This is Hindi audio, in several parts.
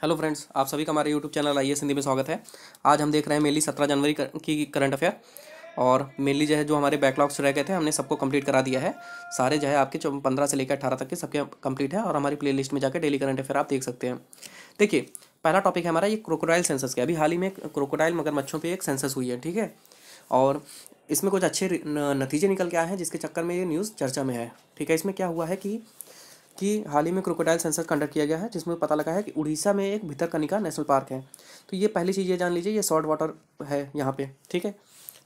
हेलो फ्रेंड्स, आप सभी का हमारे यूट्यूब चैनल आइए सिंधी में स्वागत है। आज हम देख रहे हैं मेनली सत्रह जनवरी की करंट अफेयर और मेनली जो है, जो हमारे बैकलॉग्स रह गए थे, हमने सबको कंप्लीट करा दिया है। सारे जो है, आपके पंद्रह से लेकर अठारह तक के सबके कंप्लीट है और हमारी प्ले में जाकर डेली करंट अफेयर आप देख सकते हैं। देखिए, पहला टॉपिक है हमारा ये क्रोकोडाइल सेंसस के। अभी हाल ही में क्रोकोडाइल मगरमच्छों पर एक सेंसस हुई है, ठीक है? और इसमें कुछ अच्छे नतीजे निकल के आए हैं, जिसके चक्कर में ये न्यूज़ चर्चा में है, ठीक है? इसमें क्या हुआ है कि कि हाल ही में क्रोकोडाइल सेंसस कंडक्ट किया गया है, जिसमें पता लगा है कि उड़ीसा में एक भितरकनिका नेशनल पार्क है। तो ये पहली चीज़ ये जान लीजिए, ये सॉल्ट वाटर है यहाँ पे, ठीक है?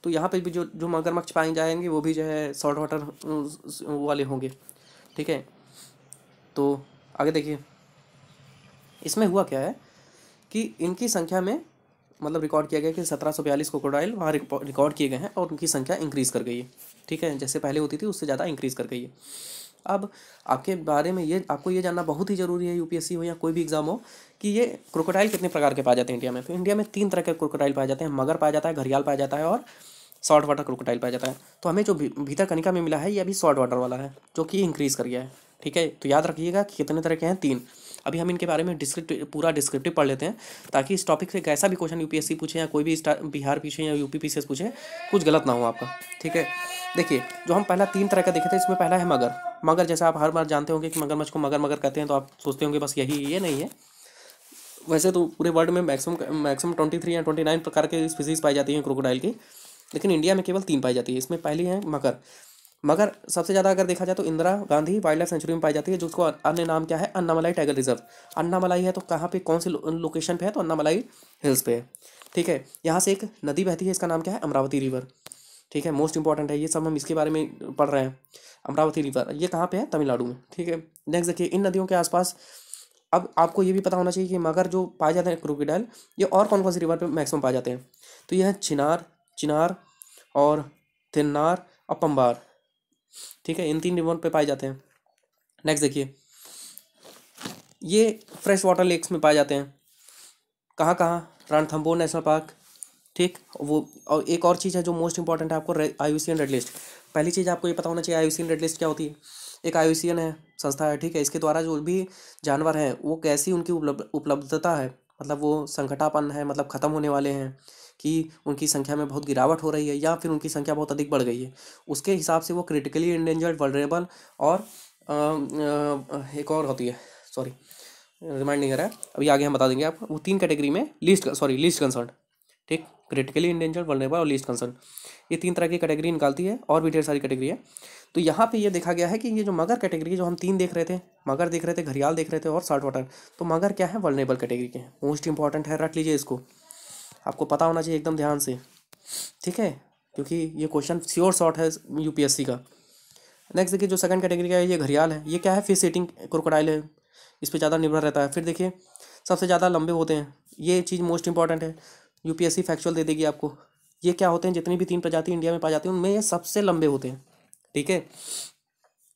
तो यहाँ पे भी जो जो मगरमच्छ पाए जाएँगे, वो भी जो है सॉल्ट वाटर वाले होंगे, ठीक है? तो आगे देखिए, इसमें हुआ क्या है कि इनकी संख्या में मतलब रिकॉर्ड किया गया कि सत्रह सौ बयालीस क्रोकोडाइल वहाँ रिकॉर्ड किए गए हैं और उनकी संख्या इंक्रीज़ कर गई है, ठीक है? जैसे पहले होती थी, उससे ज़्यादा इंक्रीज़ कर गई है। अब आपके बारे में ये, आपको ये जानना बहुत ही ज़रूरी है यूपीएससी हो या कोई भी एग्ज़ाम हो, कि ये क्रोकोडाइल कितने प्रकार के पाए जाते हैं इंडिया में? तो इंडिया में तीन तरह के क्रोकोडाइल पाए जाते हैं, मगर पाया जाता है घरियाल पाया जाता है और सॉल्ट वाटर क्रोकोडाइल पाया जाता है। तो हमें जो भीतर कनिका में मिला है, ये अभी सॉल्ट वाटर वाला है, जो कि इंक्रीज़ कर गया है। ठीक है? तो याद रखिएगा कि कितने तरह के हैं? तीन। अभी हम इनके बारे में डिस्क्रिप्टिव पूरा डिस्क्रिप्टिव पढ़ लेते हैं, ताकि इस टॉपिक से कैसा भी क्वेश्चन यूपीएससी पूछे या कोई भी बिहार पूछे या यूपी पीसीएस पूछे, कुछ गलत ना हो आपका, ठीक है? देखिए, जो हम पहला तीन तरह का देखे थे, इसमें पहला है मगर। मगर जैसे आप हर बार जानते होंगे कि मगरमच्छ को मगर मगर कहते हैं तो आप सोचते होंगे बस यही, ये नहीं है। वैसे तो पूरे वर्ल्ड में मैक्सिमम मैक्सिमम ट्वेंटी थ्री या ट्वेंटी नाइन प्रकार के स्पीसीज पाई जाती हैं क्रोकोडाइल की, लेकिन इंडिया में केवल तीन पाई जाती है। इसमें पहली है मगर। मगर सबसे ज़्यादा अगर देखा जाए तो Indira Gandhi wildlife sanctuary में पाई जाती है जिसको अन्य नाम क्या है? अन्नामलाई टाइगर रिज़र्व अन्नामलाई है तो कहाँ पे, कौन सी लोकेशन पे है? तो अन्नामलाई हिल्स पे। है ठीक है? यहाँ से एक नदी बहती है, इसका नाम क्या है? अमरावती रिवर ठीक है? मोस्ट इंपॉर्टेंट है, ये सब हम इसके बारे में पढ़ रहे हैं। अमरावती रिवर ये कहाँ पर है? तमिलनाडु में। ठीक है? नेक्स्ट देखिए, इन नदियों के आसपास अब आपको ये भी पता होना चाहिए कि मगर जो पाए जाते हैं क्रोकोडाइल ये और कौन कौन से रिवर पर मैक्सिमम पाए जाते हैं? तो यह है चिनार चिनार और तिन्नार और पंबार। ठीक है, इन तीन रिवर पे पाए जाते हैं। नेक्स्ट देखिए। ये फ्रेश वाटर लेक्स में पाए जाते हैं। कहाँ कहाँ? रणथम्बोर नेशनल पार्क ठीक? वो, और एक और चीज़ है जो मोस्ट इंपॉर्टेंट है आपको आई रेड लिस्ट पहली चीज़ आपको ये पता होना चाहिए आई रेड लिस्ट क्या होती है? एक आई है, संस्था है, ठीक है? इसके द्वारा जो भी जानवर हैं, वो कैसी उनकी उपलब्धता है? मतलब वो संकटापन है मतलब ख़त्म होने वाले हैं। कि उनकी संख्या में बहुत गिरावट हो रही है या फिर उनकी संख्या बहुत अधिक बढ़ गई है। उसके हिसाब से वो क्रिटिकली इंडेंजर्ड वलरेबल और आ, आ, एक और होती है सॉरी रिमाइंड नहीं कर रहा है अभी आगे हम बता देंगे आपको वो तीन कैटेगरी में लिस्ट सॉरी लिस्ट कंसर्न ठीक? क्रिटिकली इंडेंजर्ड वलरेबल और लिस्ट कंसर्न ये तीन तरह की कैटेगरी निकालती है और भी ढेर सारी कैटेगरी है। तो यहाँ पे ये देखा गया है कि ये जो मगर कैटेगरी जो हम तीन देख रहे थे मगर देख रहे थे घरियाल देख रहे थे और साल्ट वाटर तो मगर क्या है? वलनेबल कैटेगरी के हैं। मोस्ट इंपॉर्टेंट है रख लीजिए इसको। आपको पता होना चाहिए एकदम ध्यान से। ठीक है? क्योंकि ये क्वेश्चन श्योर शॉर्ट है यूपीएससी का। नेक्स्ट देखिए, जो सेकंड कैटेगरी का है, ये घरियाल है। ये क्या है? फ़िश ईटिंग क्रोकोडाइल है। इस पर ज़्यादा निर्भर रहता है। फिर देखिए, सबसे ज़्यादा लंबे होते हैं। ये चीज़ मोस्ट इंपॉर्टेंट है। यूपीएससी फैक्चुअल दे देगी आपको। ये क्या होते हैं? जितनी भी तीन प्रजाति इंडिया में पाई जाती हैं, उनमें ये सबसे लंबे होते हैं। ठीक है?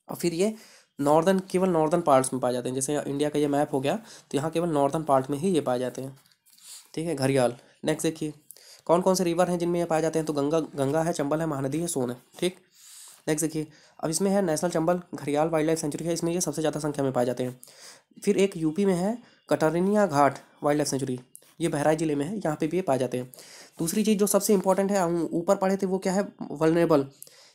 और फिर ये नॉर्दर्न केवल नॉर्दर्न पार्ट्स में पाए जाते हैं। जैसे इंडिया का ये मैप हो गया तो यहाँ केवल नॉर्दर्न पार्ट में ही ये पाए जाते हैं। ठीक है? घड़ियाल। नेक्स्ट देखिए कौन कौन से रिवर हैं जिनमें ये पाए जाते हैं? तो गंगा गंगा है, चंबल है, महानदी है, सोन है, ठीक? नेक्स्ट देखिए, अब इसमें है national Chambal Gharial wildlife sanctuary है, इसमें ये सबसे ज़्यादा संख्या में पाए जाते हैं। फिर एक यूपी में है Katarnia Ghat wildlife sanctuary ये बहराइच ज़िले में है, यहाँ पे भी ये पाए जाते हैं। दूसरी चीज़ जो सबसे इंपॉर्टेंट है, हम ऊपर पढ़े थे, वो क्या है? वलनेबल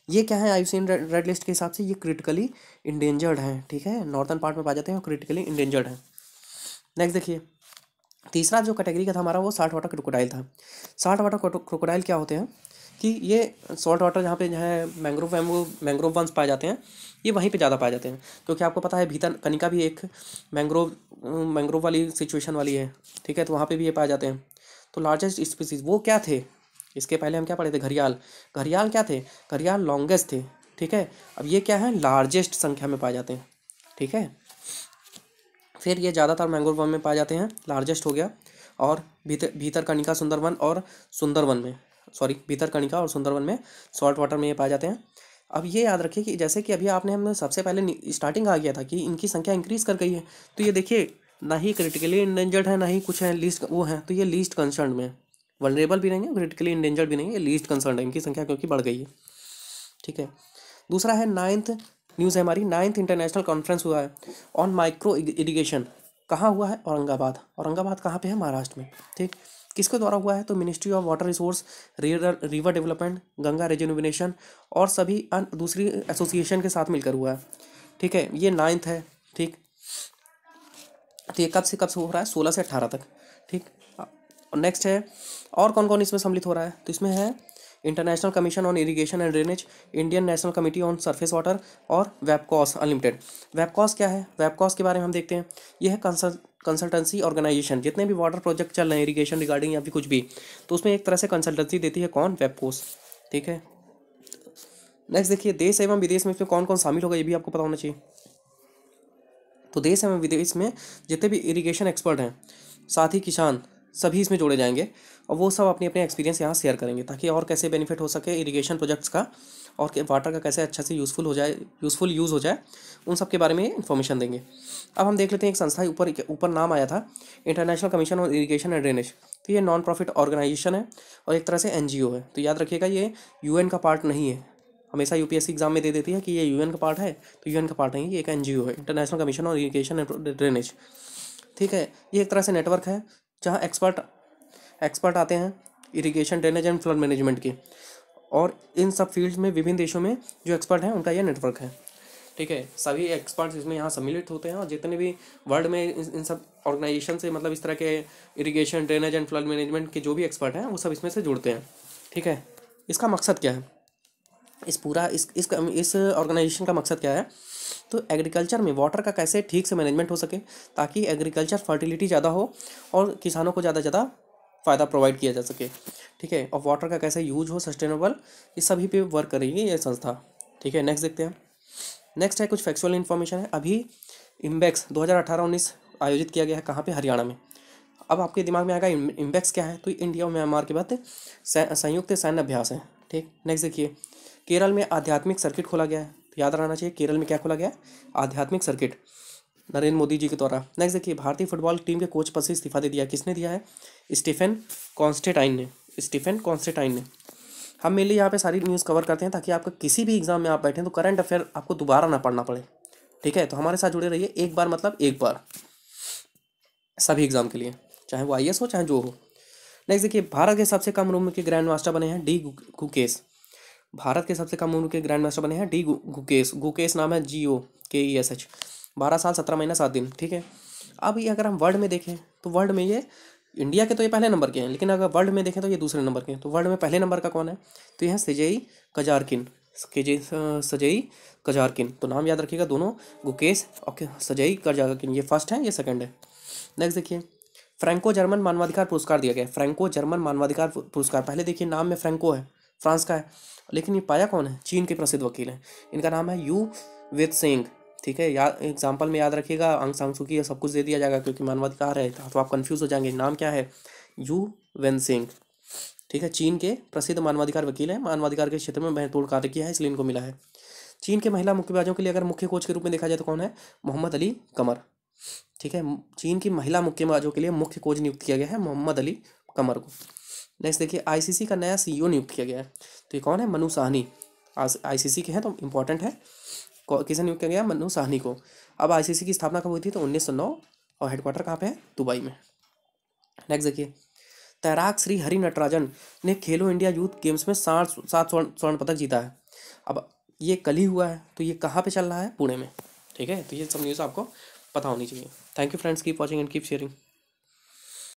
ये क्या है? आयुसीन रेड लिस्ट के हिसाब से ये क्रिटिकली इंडेंजर्ड हैं, ठीक है? नॉर्थन पार्ट में पाए जाते हैं और क्रिटिकली इंडेंजर्ड हैं। नेक्स्ट देखिए तीसरा जो कैटेगरी का था हमारा वो साल्ट वाटर क्रोकोडाइल था। साल्ट वाटर क्रोकोडाइल क्या होते हैं? कि ये सॉल्ट वाटर जहाँ पे जो है मैंग्रोव मैंग्रोव वंस पाए जाते हैं, ये वहीं पे ज़्यादा पाए जाते हैं। क्योंकि आपको पता है भीतर, कनिका भी एक मैंग्रोव मैंग्रोव वाली सिचुएशन वाली है, ठीक है? तो वहाँ पे भी ये पाए जाते हैं। तो लार्जेस्ट स्पीसीज वो क्या थे? इसके पहले हम क्या पढ़े थे? घरियाल। घरियाल क्या थे? घरियाल लॉन्गेस्ट थे, ठीक है? अब ये क्या है? लार्जेस्ट संख्या में पाए जाते हैं, ठीक है? फिर ये ज़्यादातर मैंग्रोव वन में पाए जाते हैं, लार्जेस्ट हो गया, और भीतर भीतर कनिका सुंदरवन और सुंदरवन में, सॉरी, भीतर कनिका और सुंदरवन में सॉल्ट वाटर में ये पाए जाते हैं। अब ये याद रखिए कि जैसे कि अभी आपने हमने सबसे पहले स्टार्टिंग आ गया था कि इनकी संख्या इंक्रीज़ कर गई है तो ये देखिए, ना ही क्रिटिकली इंडेंजर्ड है, ना ही कुछ है लीस्ट वो है तो ये लीस्ट कंसर्न में वनरेबल भी नहीं है क्रिटिकली इंडेंजर्ड भी नहीं है लीस्ट कंसर्न है, इनकी संख्या क्योंकि बढ़ गई है, ठीक है। दूसरा है नाइन्थ न्यूज़ है हमारी। नाइन्थ इंटरनेशनल कॉन्फ्रेंस हुआ है ऑन माइक्रो इरीगेशन कहाँ हुआ है? औरंगाबाद। औरंगाबाद कहाँ पे है? महाराष्ट्र में। ठीक? किसके द्वारा हुआ है? तो ministry of water resource river development Ganga rejuvenation और सभी दूसरी एसोसिएशन के साथ मिलकर हुआ है। ठीक है? ये नाइन्थ है। ठीक? तो ये कब से कब से हो रहा है? सोलह से अट्ठारह तक। ठीक? और नेक्स्ट है, और कौन कौन इसमें सम्मिलित हो रहा है? तो इसमें है international commission on irrigation and drainage Indian national committee on surface water और वेबकॉस अनलिमिटेड वेबकॉस क्या है? वेबकॉस के बारे में हम देखते हैं। यह है कंसल्टेंसी ऑर्गेनाइजेशन जितने भी वाटर प्रोजेक्ट चल रहे हैं इरीगेशन रिगार्डिंग या फिर कुछ भी तो उसमें एक तरह से कंसल्टेंसी देती है कौन? वेबकोस ठीक है? नेक्स्ट देखिए, देश एवं विदेश में इसमें कौन कौन शामिल होगा ये भी आपको पता होना चाहिए। तो देश एवं विदेश में जितने भी इरीगेशन एक्सपर्ट हैं, साथ ही किसान सभी इसमें जोड़े जाएँगे और वो सब अपने अपने एक्सपीरियंस यहाँ शेयर करेंगे ताकि और कैसे बेनिफिट हो सके इरीगेशन प्रोजेक्ट्स का और वाटर का कैसे अच्छा से यूज़फुल हो जाए यूज़फुल यूज़ हो जाए, उन सब के बारे में इन्फॉर्मेशन देंगे। अब हम देख लेते हैं एक संस्था ऊपर ऊपर नाम आया था international commission on irrigation and drainage तो ये नॉन प्रॉफिट ऑर्गेनाइजेशन है और एक तरह से एनजीओ है। तो याद रखिएगा ये यूएन का पार्ट नहीं है। हमेशा यूपीएससी एग्ज़ाम में दे देती है कि ये यूएन का पार्ट है तो यूएन का पार्ट नहीं, ये एक एनजीओ है international commission on irrigation and drainage ठीक है, ये एक तरह से नेटवर्क है जहाँ एक्सपर्ट एक्सपर्ट आते हैं irrigation drainage and flood management के। और इन सब फील्ड्स में, विभिन्न देशों में जो एक्सपर्ट हैं, उनका यह नेटवर्क है। ठीक है? सभी एक्सपर्ट्स इसमें यहाँ सम्मिलित होते हैं और जितने भी वर्ल्ड में इन सब ऑर्गेनाइजेशन से मतलब इस तरह के irrigation drainage and flood management के जो भी एक्सपर्ट हैं, वो सब इसमें से जुड़ते हैं। ठीक है? इसका मकसद क्या है? इस पूरा, इस इस ऑर्गेनाइजेशन का मकसद क्या है? तो एग्रीकल्चर में वाटर का कैसे ठीक से मैनेजमेंट हो सके ताकि एग्रीकल्चर फर्टिलिटी ज़्यादा हो और किसानों को ज़्यादा ज़्यादा फ़ायदा प्रोवाइड किया जा सके। ठीक है? और वाटर का कैसे यूज़ हो, सस्टेनेबल इस सभी पे वर्क करेगी ये संस्था। ठीक है? नेक्स्ट देखते हैं नेक्स्ट है, कुछ फैक्चुअल इन्फॉर्मेशन है। अभी इम्बेक्स दो हज़ार अठारह उन्नीस आयोजित किया गया है कहाँ पे? हरियाणा में। अब आपके दिमाग में आएगा इम्बेक्स क्या है? तो इंडिया और म्यांमार के बाद संयुक्त सैन्य अभ्यास है। ठीक? नेक्स्ट देखिए, केरल में आध्यात्मिक सर्किट खोला गया है। तो याद रहना चाहिए, केरल में क्या खोला गया? आध्यात्मिक सर्किट। नरेंद्र मोदी जी के द्वारा। नेक्स्ट देखिए, भारतीय फुटबॉल टीम के कोच पद से इस्तीफा दे दिया। किसने दिया है? स्टीफन कॉन्स्टेटाइन ने। स्टीफन कॉन्स्टेटाइन ने। हम मेनली यहाँ पे सारी न्यूज़ कवर करते हैं ताकि आपका किसी भी एग्ज़ाम में आप बैठें तो करंट अफेयर आपको दोबारा ना पढ़ना पड़े। ठीक है? तो हमारे साथ जुड़े रहिए एक बार मतलब एक बार। सभी एग्ज़ाम के लिए। चाहे वो आईएस हो, चाहे जो हो। नेक्स्ट देखिए, भारत के सबसे कम उम्र के ग्रैंड मास्टर बने हैं डी गुकेश भारत के सबसे कम उम्र के ग्रैंड मास्टर बने हैं डी गुकेश गुकेश नाम है जी ओ के ई एस एच बारह साल, सत्रह महीना, सात दिन, ठीक है? अब ये अगर हम वर्ल्ड में देखें तो वर्ल्ड में ये इंडिया के तो ये पहले नंबर के हैं, लेकिन अगर वर्ल्ड में देखें तो ये दूसरे नंबर के हैं। तो वर्ल्ड में पहले नंबर का कौन है? तो ये है सजई कजारकिन सजई कजारकिन तो नाम याद रखिएगा दोनों, गुकेश और सजई कजारकिन ये फ़र्स्ट है, ये सेकंड है। नेक्स्ट देखिए फ्रैंको जर्मन मानवाधिकार पुरस्कार दिया गया फ्रैंको जर्मन मानवाधिकार पुरस्कार। पहले देखिए, नाम में फ्रैंको है फ्रांस का है। लेकिन ये पाया कौन है? चीन के प्रसिद्ध वकील हैं। इनका नाम है यू वेद सिंह ठीक है? याद एग्ज़ाम्पल में याद रखिएगा, अंग सांग सब कुछ दे दिया जाएगा क्योंकि मानवाधिकार है तो आप कन्फ्यूज़ हो जाएँगे नाम क्या है? यू वेन सिंह ठीक है? चीन के प्रसिद्ध मानवाधिकार वकील है। मानवाधिकार के क्षेत्र में महत्वपूर्ण कार्य किया है, इसलिए इनको मिला है। चीन के महिला मुक्केबाजों के लिए अगर मुख्य कोच के रूप में देखा जाए तो कौन है? मोहम्मद अली कमर, ठीक है? चीन की महिला मुक्केबाजों के लिए मुख्य कोच नियुक्त किया गया है मोहम्मद अली कमर को। नेक्स्ट देखिए आईसीसी का नया सीईओ नियुक्त किया गया है। तो ये कौन है? मनु साहनी। आईसीसी के हैं तो इम्पोर्टेंट है। किसे नियुक्त किया गया? मनु साहनी को। अब आईसीसी की स्थापना कब हुई थी? तो उन्नीस सौ नौ। और हेडक्वार्टर कहाँ पे है? दुबई में। नेक्स्ट देखिए। तैराक श्री हरि नटराजन ने खेलो इंडिया यूथ गेम्स में साठ, सात स्वर्ण पदक जीता है। अब ये कल ही हुआ है। तो ये कहाँ पे चल रहा है? पुणे में। ठीक है? तो ये सब न्यूज़ आपको पता होनी चाहिए। Thank you friends keep watching and keep sharing